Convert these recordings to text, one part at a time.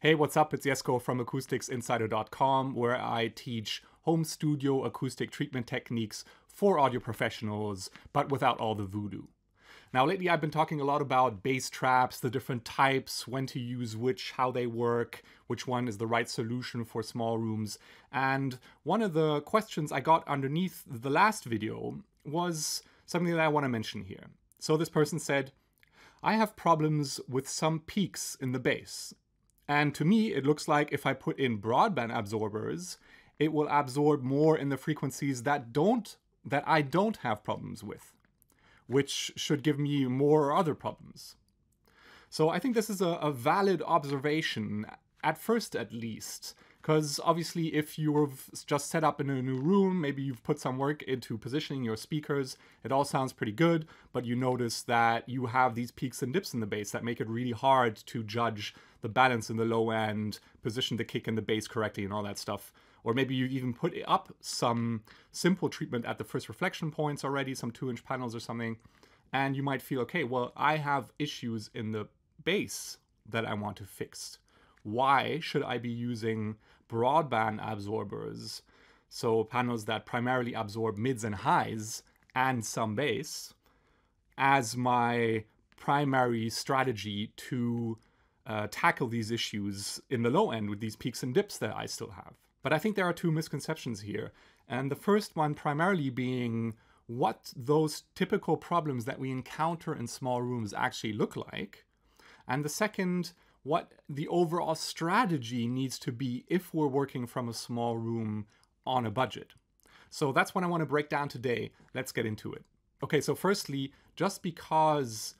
Hey, what's up? It's Jesco from AcousticsInsider.com, where I teach home studio acoustic treatment techniques for audio professionals, but without all the voodoo. Now, lately I've been talking a lot about bass traps, the different types, when to use which, how they work, which one is the right solution for small rooms. And one of the questions I got underneath the last video was something that I want to mention here. So this person said, I have problems with some peaks in the bass. And to me, it looks like if I put in broadband absorbers, it will absorb more in the frequencies that don't that I don't have problems with, which should give me more other problems. So I think this is a, a valid observation, at first at least, because obviously if you've just set up in a new room, maybe you've put some work into positioning your speakers, it all sounds pretty good, but you notice that you have these peaks and dips in the bass that make it really hard to judge the balance in the low end, position the kick and the bass correctly and all that stuff. Or maybe you've even put up some simple treatment at the first reflection points already, some two inch panels or something, and you might feel, okay, well, I have issues in the bass that I want to fix. Why should I be using broadband absorbers, so panels that primarily absorb mids and highs and some bass, as my primary strategy to uh, tackle these issues in the low end with these peaks and dips that I still have. But I think there are two misconceptions here. And the first one primarily being what those typical problems that we encounter in small rooms actually look like. And the second, what the overall strategy needs to be if we're working from a small room on a budget. So that's what I want to break down today. Let's get into it. Okay, so firstly, just because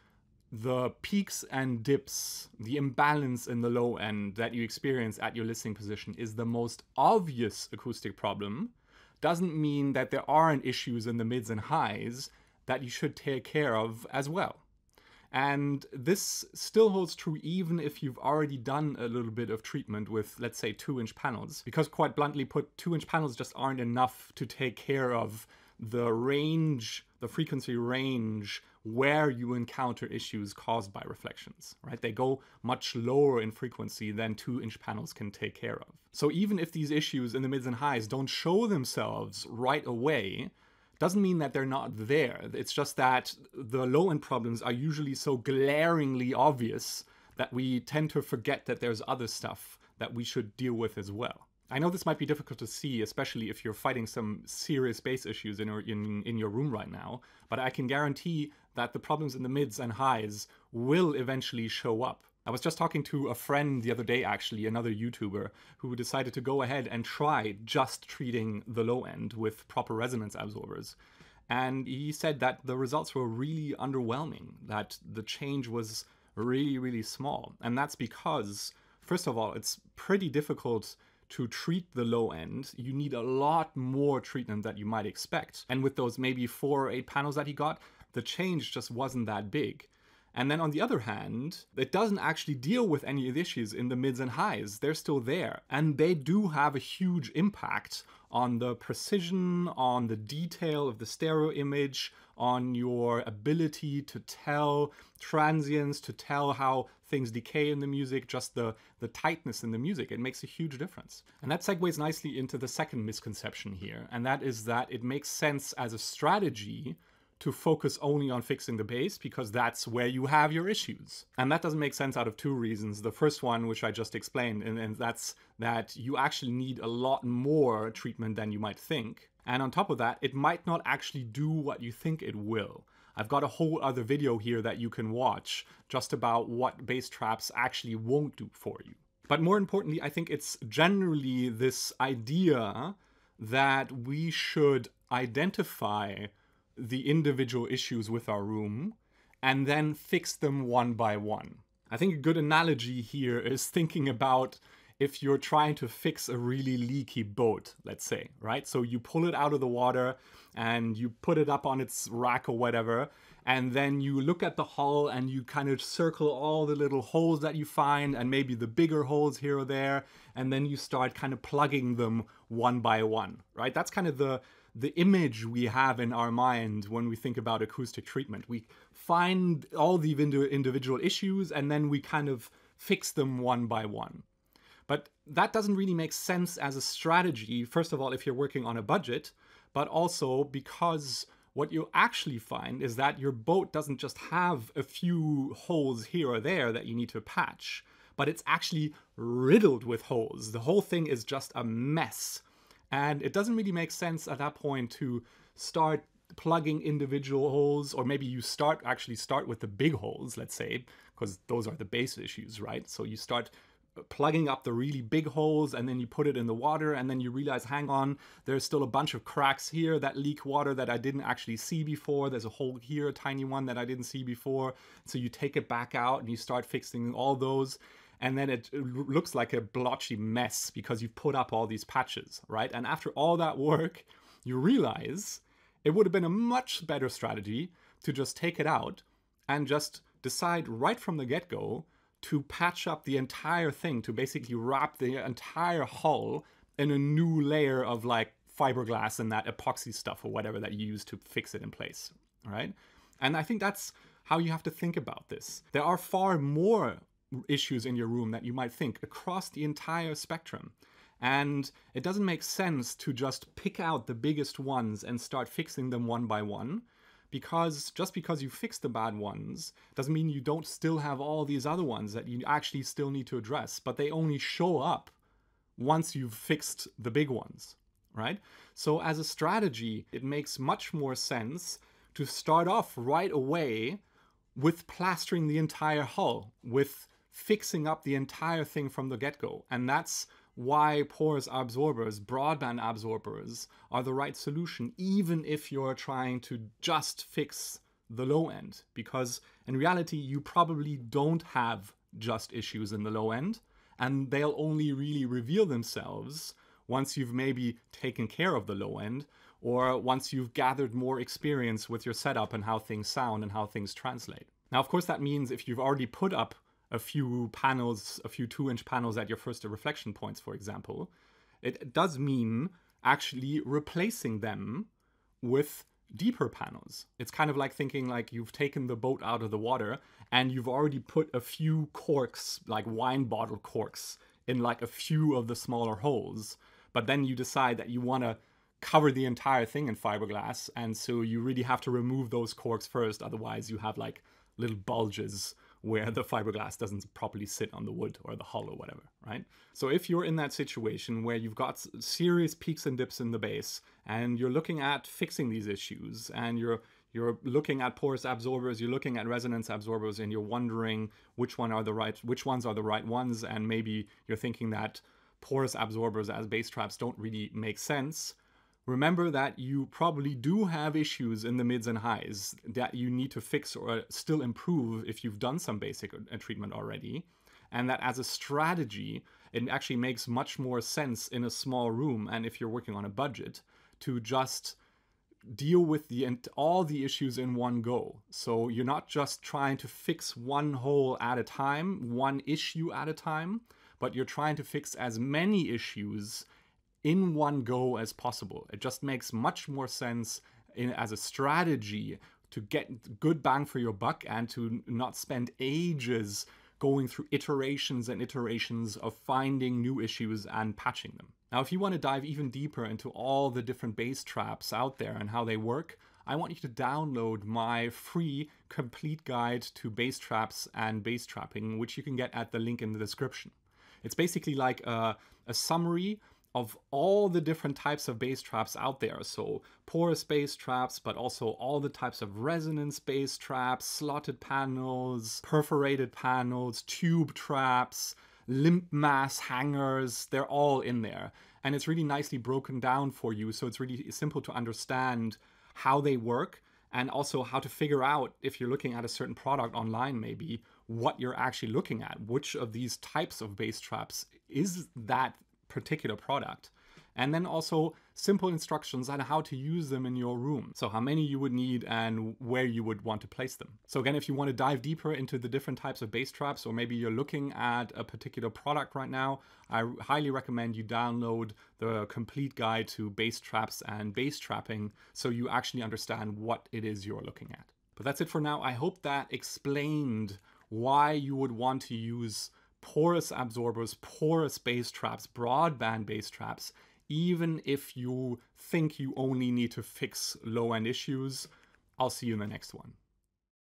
the peaks and dips, the imbalance in the low end that you experience at your listening position is the most obvious acoustic problem, doesn't mean that there aren't issues in the mids and highs that you should take care of as well. And this still holds true even if you've already done a little bit of treatment with, let's say, two inch panels. Because, quite bluntly put, two inch panels just aren't enough to take care of the range, the frequency range where you encounter issues caused by reflections, right? They go much lower in frequency than two inch panels can take care of. So even if these issues in the mids and highs don't show themselves right away, doesn't mean that they're not there. It's just that the low end problems are usually so glaringly obvious that we tend to forget that there's other stuff that we should deal with as well. I know this might be difficult to see, especially if you're fighting some serious bass issues in your, in, in your room right now, but I can guarantee that the problems in the mids and highs will eventually show up. I was just talking to a friend the other day, actually, another YouTuber, who decided to go ahead and try just treating the low end with proper resonance absorbers. And he said that the results were really underwhelming, that the change was really, really small. And that's because, first of all, it's pretty difficult to treat the low end, you need a lot more treatment that you might expect. And with those maybe four or eight panels that he got, the change just wasn't that big. And then on the other hand, it doesn't actually deal with any of the issues in the mids and highs. They're still there. And they do have a huge impact on the precision, on the detail of the stereo image, on your ability to tell transients, to tell how things decay in the music, just the, the tightness in the music. It makes a huge difference. And that segues nicely into the second misconception here, and that is that it makes sense as a strategy to focus only on fixing the bass because that's where you have your issues. And that doesn't make sense out of two reasons. The first one, which I just explained, and, and that's that you actually need a lot more treatment than you might think. And on top of that, it might not actually do what you think it will. I've got a whole other video here that you can watch just about what bass traps actually won't do for you. But more importantly, I think it's generally this idea that we should identify the individual issues with our room and then fix them one by one. I think a good analogy here is thinking about if you're trying to fix a really leaky boat, let's say, right? So you pull it out of the water and you put it up on its rack or whatever, and then you look at the hull and you kind of circle all the little holes that you find and maybe the bigger holes here or there, and then you start kind of plugging them one by one, right? That's kind of the the image we have in our mind when we think about acoustic treatment. We find all the individual issues and then we kind of fix them one by one. But that doesn't really make sense as a strategy, first of all, if you're working on a budget, but also because what you actually find is that your boat doesn't just have a few holes here or there that you need to patch, but it's actually riddled with holes. The whole thing is just a mess. And it doesn't really make sense at that point to start plugging individual holes, or maybe you start actually start with the big holes, let's say, because those are the bass issues, right? So you start uh, plugging up the really big holes and then you put it in the water and then you realize hang on there's still a bunch of cracks here that leak water that I didn't actually see before. There's a hole here a tiny one that I didn't see before. So you take it back out and you start fixing all those and then it looks like a blotchy mess because you've put up all these patches right and after all that work you realize it would have been a much better strategy to just take it out and just decide right from the get-go to patch up the entire thing, to basically wrap the entire hull in a new layer of like fiberglass and that epoxy stuff or whatever that you use to fix it in place, right? And I think that's how you have to think about this. There are far more issues in your room that you might think across the entire spectrum. And it doesn't make sense to just pick out the biggest ones and start fixing them one by one because just because you fix the bad ones doesn't mean you don't still have all these other ones that you actually still need to address, but they only show up once you've fixed the big ones, right? So as a strategy, it makes much more sense to start off right away with plastering the entire hull, with fixing up the entire thing from the get-go. And that's why porous absorbers, broadband absorbers, are the right solution, even if you're trying to just fix the low end. Because in reality, you probably don't have just issues in the low end, and they'll only really reveal themselves once you've maybe taken care of the low end or once you've gathered more experience with your setup and how things sound and how things translate. Now, of course, that means if you've already put up a few panels, a few two inch panels at your first reflection points, for example, it does mean actually replacing them with deeper panels. It's kind of like thinking like you've taken the boat out of the water and you've already put a few corks, like wine bottle corks, in like a few of the smaller holes. But then you decide that you want to cover the entire thing in fiberglass. And so you really have to remove those corks first. Otherwise, you have like little bulges where the fiberglass doesn't properly sit on the wood or the hull or whatever, right? So if you're in that situation where you've got serious peaks and dips in the bass and you're looking at fixing these issues and you're you're looking at porous absorbers, you're looking at resonance absorbers and you're wondering which one are the right which ones are the right ones and maybe you're thinking that porous absorbers as bass traps don't really make sense remember that you probably do have issues in the mids and highs that you need to fix or still improve if you've done some basic uh, treatment already. And that as a strategy, it actually makes much more sense in a small room and if you're working on a budget to just deal with the all the issues in one go. So you're not just trying to fix one hole at a time, one issue at a time, but you're trying to fix as many issues in one go as possible. It just makes much more sense in, as a strategy to get good bang for your buck and to not spend ages going through iterations and iterations of finding new issues and patching them. Now, if you want to dive even deeper into all the different bass traps out there and how they work, I want you to download my free complete guide to bass traps and bass trapping, which you can get at the link in the description. It's basically like a, a summary of all the different types of bass traps out there. So porous bass traps, but also all the types of resonance bass traps, slotted panels, perforated panels, tube traps, limp mass hangers, they're all in there. And it's really nicely broken down for you. So it's really simple to understand how they work and also how to figure out if you're looking at a certain product online, maybe what you're actually looking at. Which of these types of bass traps is that particular product. And then also simple instructions on how to use them in your room. So how many you would need and where you would want to place them. So again, if you want to dive deeper into the different types of bass traps, or maybe you're looking at a particular product right now, I highly recommend you download the complete guide to bass traps and bass trapping so you actually understand what it is you're looking at. But that's it for now. I hope that explained why you would want to use porous absorbers, porous bass traps, broadband bass traps, even if you think you only need to fix low end issues. I'll see you in the next one.